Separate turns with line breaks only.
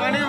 পানি